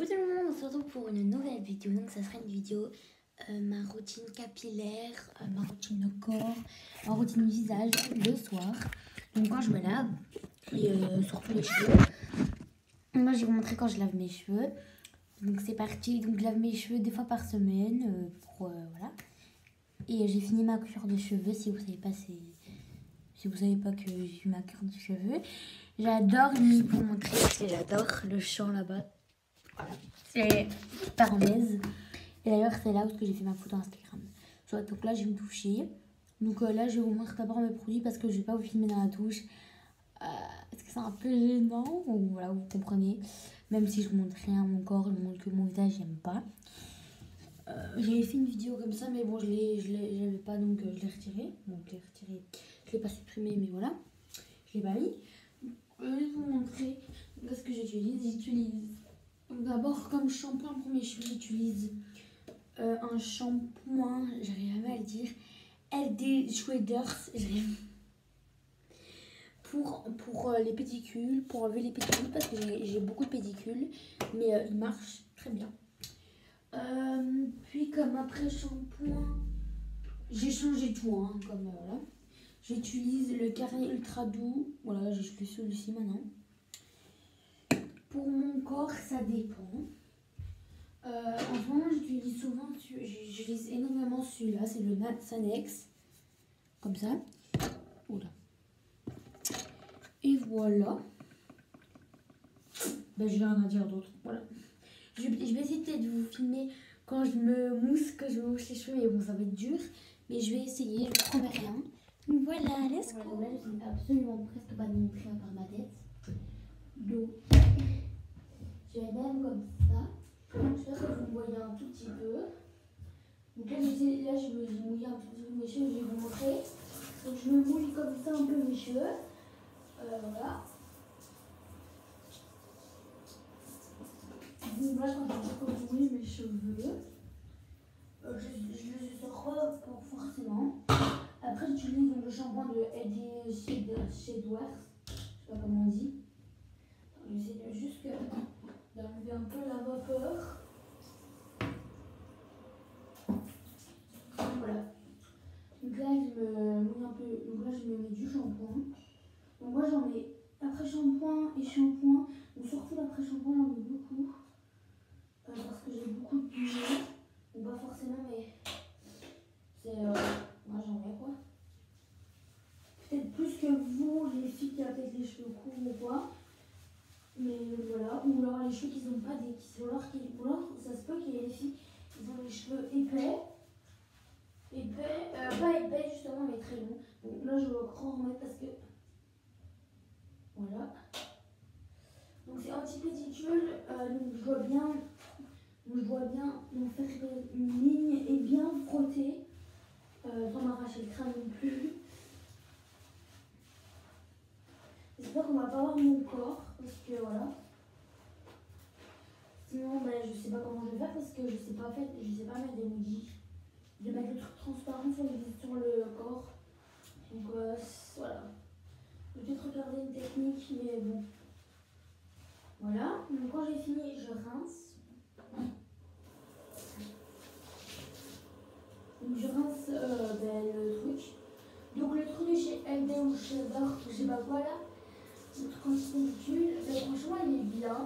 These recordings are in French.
Coucou tout le monde, on se retrouve pour une nouvelle vidéo. Donc, ça sera une vidéo, euh, ma routine capillaire, euh, ma routine corps, ma routine visage le soir. Donc, quand je me lave, et euh, surtout les cheveux. Moi, je vais vous montrer quand je lave mes cheveux. Donc, c'est parti. Donc, je lave mes cheveux deux fois par semaine. pour, voilà. Et j'ai fini ma cure de cheveux. Si vous savez pas, c'est. Si vous savez pas que j'ai ma cure de cheveux. J'adore je vais vous montrer j'adore le champ là-bas. C'est parenthèse. Et d'ailleurs, c'est là où j'ai fait ma photo Instagram. Donc là, je vais me doucher. Donc euh, là, je vais vous montrer d'abord mes produits parce que je vais pas vous filmer dans la douche. Euh, parce que c'est un peu gênant. Ou voilà, vous comprenez? Même si je vous montre rien à mon corps, je montre que mon visage, j'aime pas. Euh, J'avais fait une vidéo comme ça, mais bon, je j'avais pas donc euh, je l'ai retiré. Donc je l'ai retiré, je l'ai pas supprimé, mais voilà, je l'ai pas mis. Je vais vous montrer ce que j'utilise. J'utilise d'abord comme shampoing pour mes cheveux, j'utilise euh, un shampoing, j'arrive jamais à le dire, LD j'arrive pour, pour euh, les pédicules, pour enlever les pédicules parce que j'ai j'ai beaucoup de pédicules, mais euh, il marche très bien. Puis comme après shampoing, j'ai changé tout, hein, comme voilà. J'utilise le carré ultra doux, voilà, j'utilise celui-ci maintenant. Pour mon corps, ça dépend. Euh, en ce moment, j'utilise souvent, celui- j'utilise énormément celui-là, c'est le Nat Sanex, comme ça. Oula. Et voilà. Ben, je rien à dire d'autre. Voilà. Je, je vais essayer peut-être de vous filmer quand je me mousse, quand je me mousse les cheveux, mais bon, ça va être dur. Mais je vais essayer, je promets rien. Voilà, let's go. Voilà, là, je n'ai absolument presque pas de montrer à part ma tête. Donc, je même comme ça. J'espère que vous me voyez un tout petit peu. Donc là, j'essaie- là je vais mouiller un petit peu mes cheveux, je vais vous montrer. Donc je me mouille comme ça un peu mes cheveux. Euh, voilà. Donc là, quand je vais mouiller mes cheveux, euh, je sors pas forcément. Après, j'utilise le shampoing de Eddie Shadewear. Je sais pas comment on dit. J'essaie juste que- d'enlever un peu la vapeur. Voilà. Donc là, je me mouille un peu. Donc là, je me mets du shampoing. Donc moi, j'en mets après shampoing et shampoing. Donc surtout l'après shampoing, j'en mets beaucoup. Euh, parce que j'ai beaucoup de pignon. Ou pas forcément, mais c'est. euh, moi, j'en mets quoi. Peut-être plus que vous, les filles qui ont peut-être les cheveux courts ou quoi. Mais voilà, ou alors les cheveux qui n'ont pas des. Qui, ou, alors, qui- ou alors ça se peut qu'il y ait des filles qui ont les cheveux épais. Épais, euh, pas épais justement, mais très longs. Donc là, je vais encore en remettre parce que. Voilà. Donc c'est anti-pédicule, euh, donc je dois bien. je dois bien donc faire une ligne et bien frotter. Euh, sans m'arracher le crâne non plus. J'espère qu'on va pas voir mon corps parce que voilà. Sinon, ben, je sais pas comment je vais faire parce que je sais pas, faire, je sais pas mettre des emojis. Je vais mettre le truc transparent sur le, sur le corps. Donc voilà. Peut-être regarder une technique, mais bon. Voilà. Donc quand j'ai fini, je rince. Donc je rince euh, ben, le truc. Donc le truc de chez LD ou chez Dark, je sais pas quoi là. Le truc anti-pellicule, ben, franchement il est bien.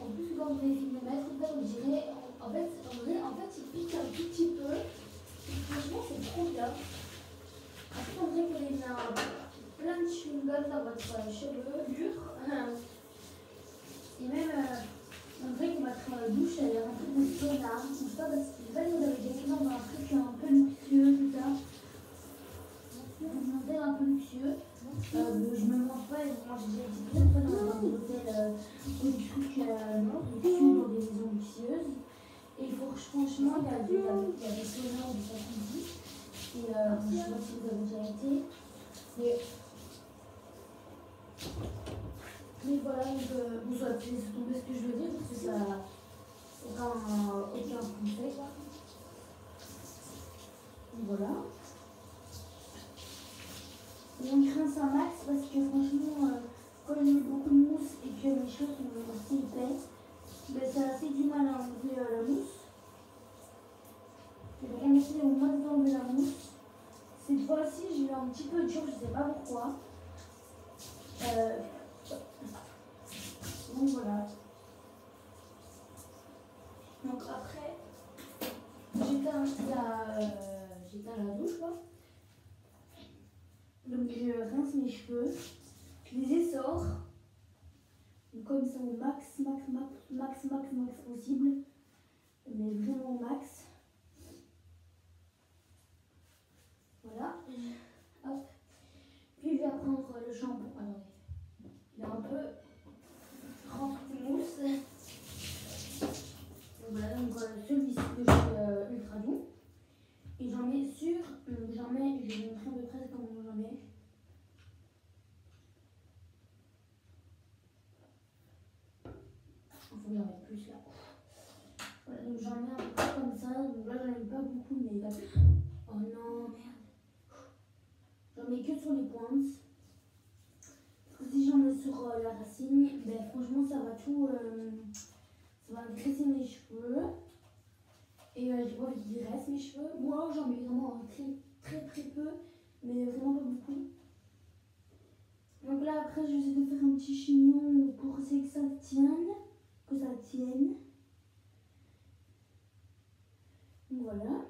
En plus quand vous fini de le mettre, en fait, on dirait, en fait, en fait il pique un petit peu. Franchement c'est trop bien. On dirait avez mis un- plein de chewing-gum dans votre chevelure. Et même, euh, on dirait que votre douche elle est remplie de sauna. Je sais pas parce que je si vous avez des exemples d'un truc un peu luxueux, tout. Vous sentez un peu luxueux. Euh, je me mange pas, moi j'ai été plusieurs fois dans un hôtel euh, des trucs euh, luxueux, dans des maisons luxueuses. Et franchement, il y a des, il y a des des. Et euh, je sais pas si vous avez déjà été. Mais voilà, donc euh, vous savez laissez tomber ce que je veux dire parce que ça n'a aucun, aucun conseil. Donc Voilà. Et on rince un max parce que franchement, euh, quand il y a beaucoup de mousse et que mes cheveux sont aussi épais, ben ça, assez du mal à enlever euh, la mousse. Je vais essayer au moins d'enlever la mousse. Cette fois-ci, j'ai eu un petit peu dur, je sais pas pourquoi. Euh, donc voilà. Donc après, j'éteins la, euh, la douche quoi. Donc je rince mes cheveux, je les essore. Comme ça au max, max, max, max, max, max possible. Mais vraiment au max. Voilà. Hop. Puis je vais prendre le shampoing. Attendez. Il est un peu rempli de mousse. Donc voilà, donc euh, celui-ci que j'ai euh, ultra doux. Et j'en mets sur, donc j'en mets, je vais vous montrer à peu près comment j'en mets. Il faut que j'en mette plus là. Voilà, donc j'en mets un peu comme ça. Donc là, j'en ai pas beaucoup, mais il a... Oh non, merde. J'en mets que sur les pointes. Parce que si j'en mets sur euh, la racine, ben franchement, ça va tout. euh, ça va graisser mes cheveux. Et euh, je vois qu'il reste mes cheveux. Moi, j'en mets vraiment un très, très, très peu. Mais vraiment pas beaucoup. Donc là, après, je vais essayer de faire un petit chignon pour que ça tienne. Que ça tienne. Voilà.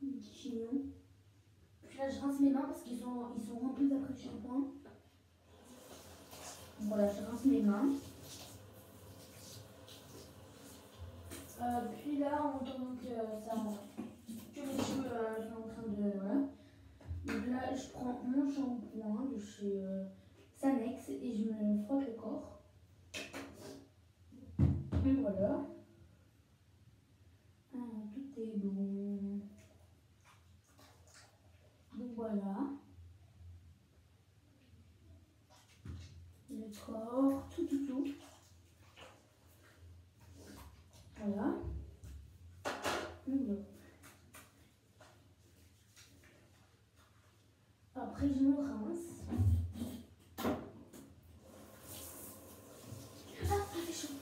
Petit chignon. Puis là, je rince mes mains parce qu'ils sont, ils sont remplis d'après shampoing. Voilà, je rince mes mains. Euh, puis là, en attendant que ça que mes cheveux euh, sont en train de. Voilà. Donc là, je prends mon shampoing de chez euh, Sanex et je me frotte le corps. Et voilà. Ah, tout est bon. Donc voilà. Le corps, tout, tout, tout. Voilà. Donc, voilà. Après, je me rince. Ah, ça fait chaud.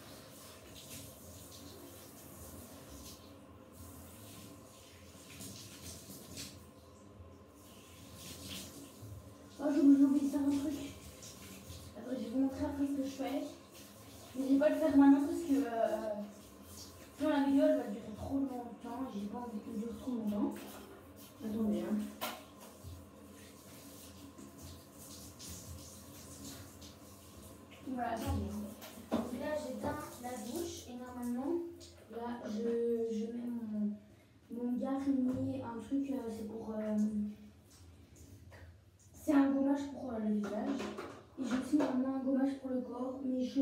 Oh, j'ai oublié de faire un truc. Je vais vous montrer après ce que je fais. Mais je vais pas le faire maintenant parce que euh, la vidéo va durer trop longtemps. J'ai pas envie qu'elle dure trop longtemps. Attendez, hein. Voilà, attendez. Donc là, j'éteins la douche et normalement, là, je, je mets mon, mon Garnier, un truc, euh, c'est pour. euh, c'est un gommage pour euh, le visage. Et j'ai aussi normalement un gommage pour le corps. Mais je.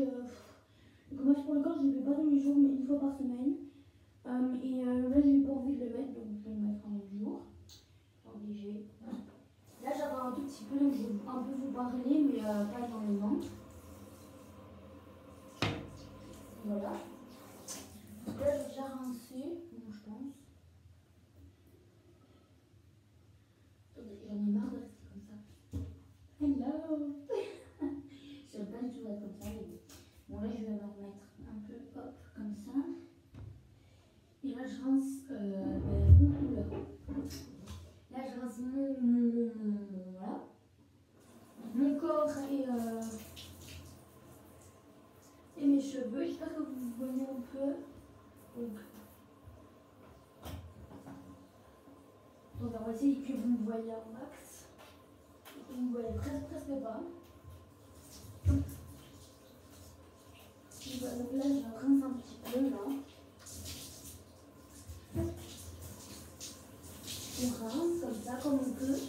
Le gommage pour le corps, je ne le fais pas tous les jours, une fois par semaine. Euh, et euh, là, j'ai pas envie de le mettre, donc je vais le mettre un autre jour. Obligé. Là, j'avais un tout petit peu, donc je vais un peu vous parler, mais euh, pas énormément. Voilà. Donc là, j'ai déjà rincé, bon, je pense. Attendez, j'en ai marre de rester comme ça. Hello Je ne pas du tout être comme ça. mais Bon, là, je vais me remettre un peu, hop, comme ça. Et là, je rince euh, ben, mon couleur. Là, je rince mon, mon, mon- voilà. mon corps et, euh, cheveux. J'espère que vous voyez un peu. Donc, donc on va essayer que vous me voyez un max. Vous me voyez presque, presque pas. Et voilà, donc là, je rince un petit peu là. On rince comme ça, comme on peut.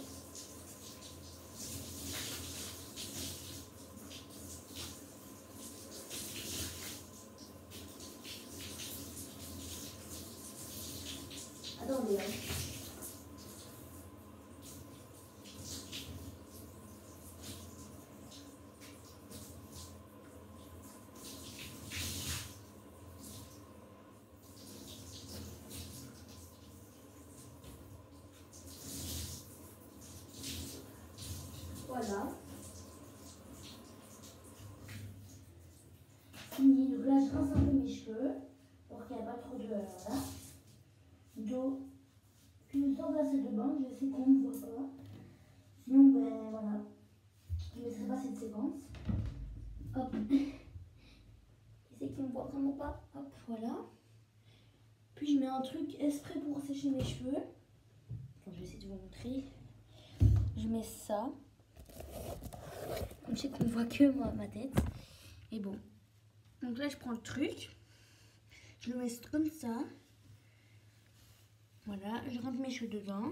Attendez, hein. Voilà. Fini. Donc là, je rince un peu mes cheveux. pas trop de. Voilà. D'eau. Puis je sors de la salle de bain, je sais qu'on ne voit pas. Sinon, ben voilà. Je ne mettrai pas cette séquence. Hop. C'est qui ne voit vraiment pas. Hop, voilà. Puis je mets un truc exprès pour sécher mes cheveux. je vais essayer de vous montrer. Je mets ça. Comme ça qu'on voit que moi, ma tête. Et bon. Donc là, je prends le truc. Je le mets comme ça. Voilà, je rentre mes cheveux dedans.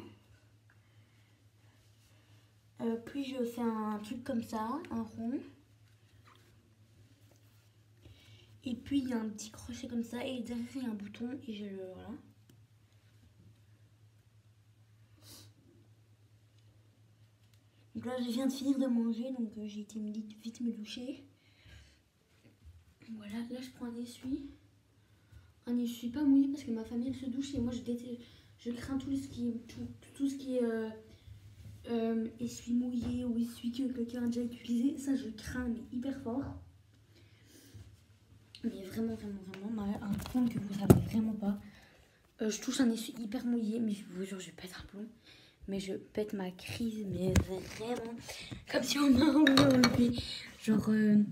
Euh, puis je fais un truc comme ça, un rond. Et puis il y a un petit crochet comme ça et derrière il y a un bouton et je le voilà. Donc là je viens de finir de manger donc euh, j'ai été vite me doucher. Voilà, là je prends un essuie. Un essuie pas mouillé parce que ma famille elle se douche et moi je je crains tout ce qui tout, tout ce qui est euh, euh, essuie mouillé ou essuie que quelqu'un a déjà utilisé. Ça je crains mais hyper fort. Mais vraiment, vraiment, vraiment, un point que vous savez vraiment pas. Euh, je touche un essuie hyper mouillé, mais je vous jure, je pète un plomb. Mais je pète ma crise, mais vraiment. Comme si on m'a enlevé. Genre. Euh,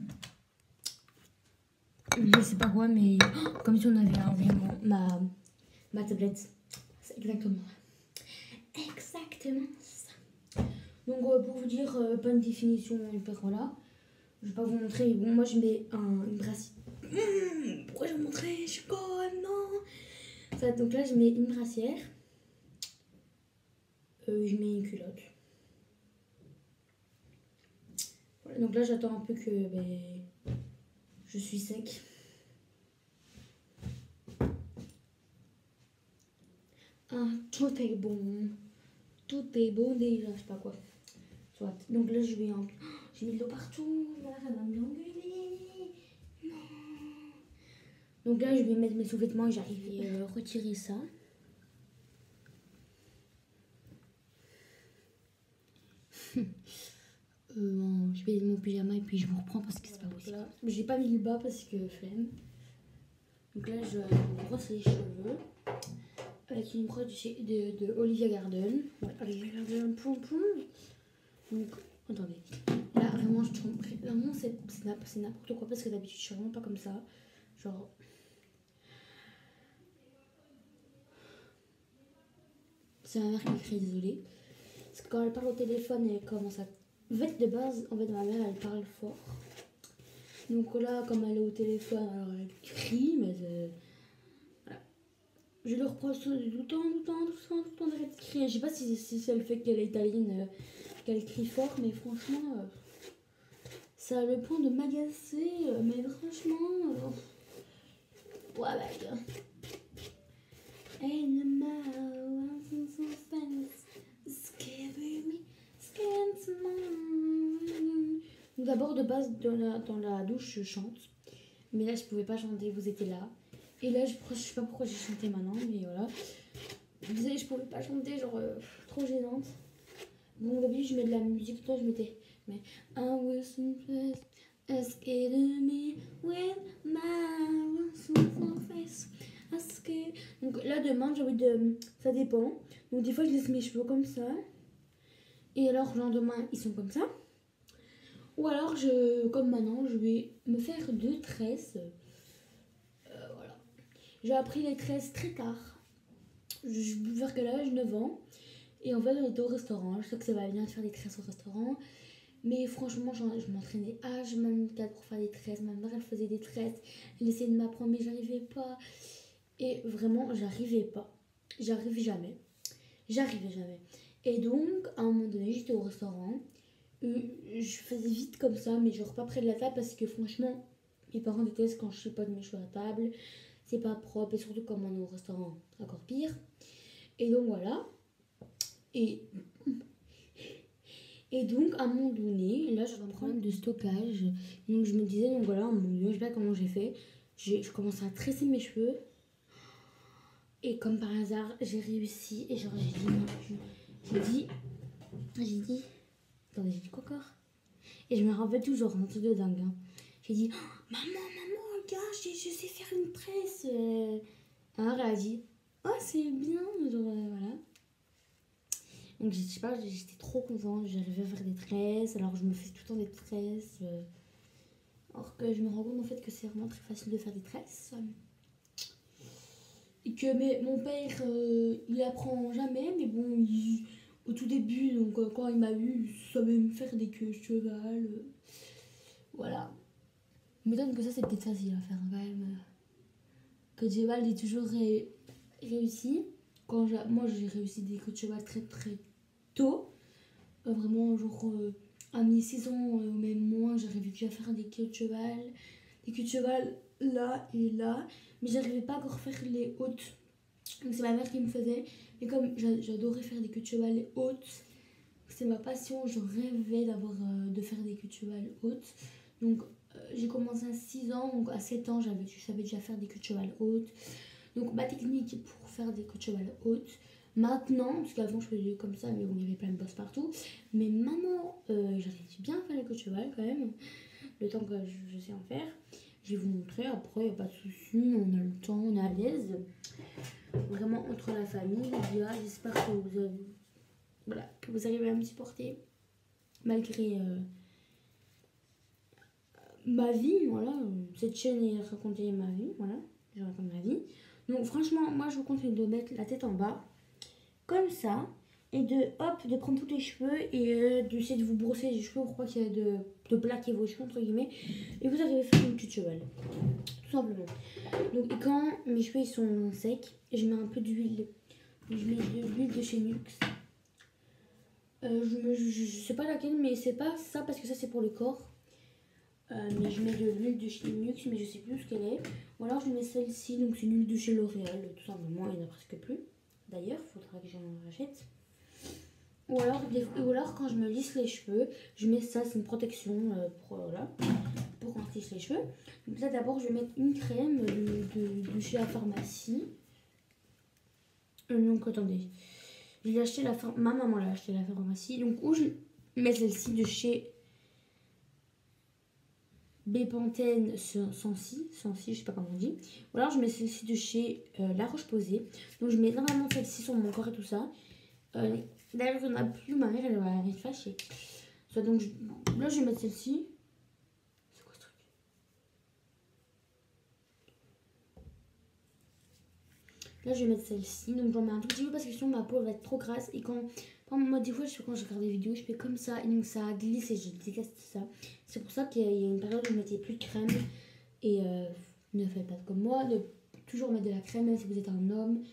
je sais pas quoi, mais comme si on avait enlevé ma, ma tablette. C'est exactement Exactement ça. Donc, euh, pour vous dire, bonne définition hyper voilà. Je vais pas vous montrer. Bon, moi, je mets un, une brassière Hmm, pourquoi je vais montrer? Je suis conne, non ça, Donc là, je mets une brassière. Euh, je mets une culotte. Voilà, donc là, j'attends un peu que ben, je suis sec. Ah, tout est bon. Tout est bon déjà, je sais pas quoi. Soit. Donc là, je vais en... J'ai mis de l'eau partout. Ça va Donc là, je vais mettre mes sous-vêtements et j'arrive à euh, retirer ça. Euh, je vais mon pyjama et puis je vous reprends parce que c'est pas possible. J'ai pas mis le bas parce que flemme. Donc là, je brosse les cheveux avec une brosse de, de, Olivia Garden. Ouais, Olivia Garden, poum poum. Donc, attendez. Là, vraiment, je trompe. Vraiment, c'est n'importe quoi parce que d'habitude, je suis vraiment pas comme ça. Genre, C'est ma mère qui m'écrit désolée. Parce que quand elle parle au téléphone, elle commence à. En fait, de base, en fait, ma mère, elle parle fort. Donc là, comme elle est au téléphone, alors elle crie, mais. Euh, voilà. Je le reproche tout le temps, tout le temps, tout le temps, tout le temps d'arrêter de crier. Je sais pas si, c'est le fait qu'elle est italienne, euh, qu'elle crie fort, mais franchement. Euh, ça a le point de m'agacer, mais franchement. ouais, bah, D'abord, de base, dans la, douche, je chante. Mais là, je pouvais pas chanter, vous étiez là. Et là, je, je sais pas pourquoi j'ai chanté maintenant, mais voilà. Vous savez, je pouvais pas chanter, genre, euh, trop gênante. Bon, d'habitude, je mets de la musique, toi, je mettais. Mais I was scared me with my face. Donc là, demain, j'ai envie de. Ça dépend. Donc des fois, je laisse mes cheveux comme ça. Et alors, le lendemain, ils sont comme ça. Ou alors, je, comme maintenant, je vais me faire deux tresses. Euh, voilà. J'ai appris les tresses très tard. Je vers quel âge? 9 ans. Et en fait, on au restaurant. Je sais que ça va bien de faire des tresses au restaurant. Mais franchement, je m'entraînais H24 pour faire des tresses. Ma mère, elle faisait des tresses. Elle essayait de m'apprendre, mais j'arrivais pas. Et vraiment, j'arrivais pas. J'arrive jamais. J'arrivais jamais. Et donc, à un moment donné, j'étais au restaurant. Euh, je faisais vite comme ça, mais genre pas près de la table parce que franchement, mes parents détestent quand je suis pas de mes cheveux à table. C'est pas propre et surtout comme on est au restaurant, encore pire. Et donc voilà. Et, donc, à un moment donné, là j'avais un problème de stockage. Donc je me disais, donc voilà, je sais pas comment j'ai fait. Je commençais à tresser mes cheveux. Et comme par hasard, j'ai réussi. Et genre, j'ai dit, j'ai dit, j'ai dit, attendez, j'ai dit quoi encore? Et je me rappelle toujours, un truc de dingue. Hein. J'ai dit, oh, maman, maman, regarde, je, sais faire une tresse. Euh. mère elle a dit Oh, c'est bien, genre, euh, voilà. Donc, je sais pas, j'étais trop contente. J'arrivais à faire des tresses. Alors, je me fais tout le temps des tresses. euh, alors que je me rends compte en fait que c'est vraiment très facile de faire des tresses. Que mais, mon père, euh, il apprend jamais, mais bon, au tout début, donc euh, quand il m'a eu, il savait me faire des queues de cheval. euh, voilà. Il m'étonne que ça, c'est peut-être facile à faire quand même. Que cheval, j'ai toujours ré- réussi. Quand moi, j'ai réussi des queues de cheval très très tôt. Vraiment, genre à mes 6 ans même moins, j'arrivais déjà à faire des queues de cheval. De cheval là et là. Mais j'arrivais pas à encore faire les hautes. Donc c'est ma mère qui me faisait. Mais comme j'a- j'adorais faire des cheval hautes, c'est ma passion, je rêvais d'avoir euh, de faire des cheval hautes. Donc euh, j'ai commencé à 6 ans, donc à 7 ans, j'avais, je savais déjà faire des cheval hautes. Donc ma technique pour faire des cheval hautes, maintenant, parce qu'avant je faisais comme ça, mais bon, il y avait plein de bosses partout. Mais maintenant, euh, j'arrive bien à faire les cheval quand même, le temps que je, sais en faire. Je vais vous montrer, après, il n'y a pas de souci, on a le temps, on est à l'aise. Vraiment, entre la famille, j'espère que vous avez... Voilà, que vous arrivez à me supporter, malgré euh, ma vie, voilà. Cette chaîne est raconter ma vie, voilà, je raconte ma vie. Donc franchement, moi je vous conseille de mettre la tête en bas, comme ça, et de, hop, de prendre tous les cheveux et euh, d'essayer de vous brosser les cheveux pour qu'il y ait de, de plaquer vos cheveux, entre guillemets, et vous arrivez à faire une queue de cheval, tout simplement. Donc quand mes cheveux ils sont secs, je mets un peu d'huile, je mets de l'huile de chez Nux. Euh, je, je, je sais pas laquelle, mais c'est pas ça parce que ça c'est pour le corps. Euh, mais je mets de l'huile de chez Nux, mais je sais plus ce qu'elle est. Ou alors je mets celle-ci, donc c'est une huile de chez L'Oréal, tout simplement, il n'y en a presque plus. D'ailleurs, il faudra que j'en rachète. Ou alors, ou alors quand je me lisse les cheveux, je mets ça, c'est une protection euh, pour, euh, pour je lisse les cheveux. Donc là d'abord je vais mettre une crème de, de- chez la pharmacie. Euh, donc attendez, je l'ai acheté la ma maman l'a acheté à la pharmacie. Donc où je mets celle-ci de chez Bépantène Sensi, Sensi, je sais pas comment on dit. Ou alors je mets celle-ci de chez La Roche-Posay. Donc je mets normalement celle-ci sur mon corps et tout ça. D'ailleurs, il n'y en a plus, ma mère elle va être fâchée. Soit donc, là je vais mettre celle-ci. C'est quoi ce truc? Là je vais mettre celle-ci. Donc j'en mets un tout petit peu parce que sinon ma peau va être trop grasse. Et quand, moi des fois je quand je regarde des vidéos, je fais comme ça et donc ça glisse et je déteste ça. C'est pour ça qu'il y a une période où je mettais plus de crème. Et euh, ne faites pas comme moi, de toujours mettre de la crème, même si vous êtes un homme,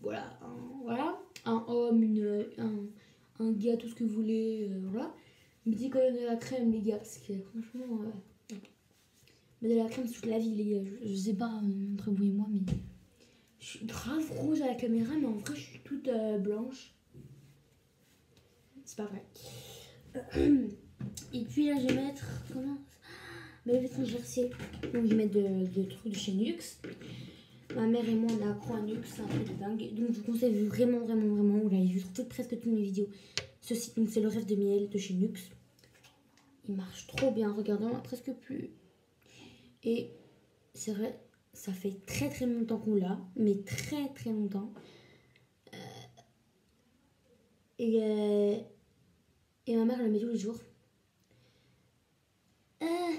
voilà, un, voilà, un homme, une, un, un gars, tout ce que vous voulez, euh, voilà. Mettez quand même de la crème, les gars, parce que franchement, euh, mettez de la crème toute la vie, les gars. Je, sais pas euh, entre vous et moi, mais je suis grave rouge à la caméra, mais en vrai, je suis toute blanche. C'est pas vrai. Et puis là, je vais mettre. Comment? Mais je vais jersey. Donc, je vais mettre de, de trucs de chez Nux. Ma mère et moi, on a accro à Nux, c'est un truc de dingue. Donc, je vous conseille vraiment, vraiment, vraiment. Vous l'avez vu sur toutes, presque toutes mes vidéos. Ceci, donc, c'est le rêve de miel de chez Nux. Il marche trop bien. Regardez, on a presque plus. Et c'est vrai, ça fait très, très longtemps qu'on l'a. Mais très, très longtemps. Euh, Et, euh, et ma mère, elle le met tous les jours. Ah.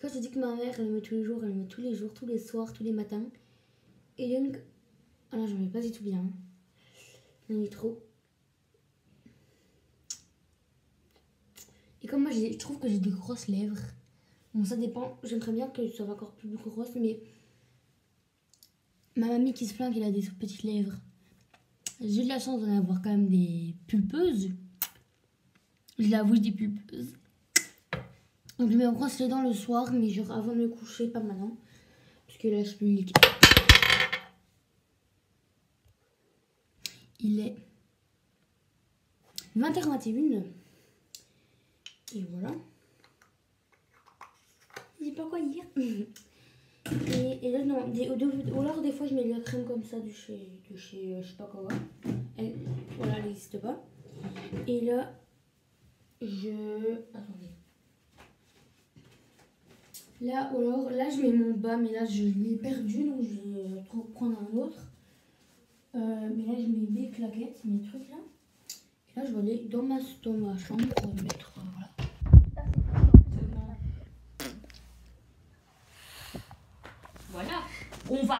Quand je dis que ma mère, elle le met tous les jours, elle le met tous les jours, tous les soirs, tous les matins. Et donc, ah là, j'en mets pas du tout bien. J'en mets trop. Et comme moi, je trouve que j'ai des grosses lèvres. Bon, ça dépend. J'aimerais bien que ça soit encore plus grosse, mais ma mamie qui se plaint qu'elle a des petites lèvres. J'ai de la chance d'en avoir quand même des pulpeuses. Je l'avoue, je dis pulpeuses. Donc je me brosse les dents le soir, mais genre avant de me coucher, pas maintenant. Parce que là, je peux liquide. Il est 20h21. Et voilà. Je sais pas quoi dire. Et, là, non, des, ou alors des fois je mets de la crème comme ça de chez, de chez euh, je sais pas quoi. Elle, voilà, elle n'existe pas. Et là, je. Attendez. Là, ou alors, là, je mets mon bas, mais là, je l'ai perdu, donc je vais trop prendre un autre. Euh, mais là, je mets mes claquettes, mes trucs là. Et là, je vais aller dans ma, dans ma chambre pour mettre.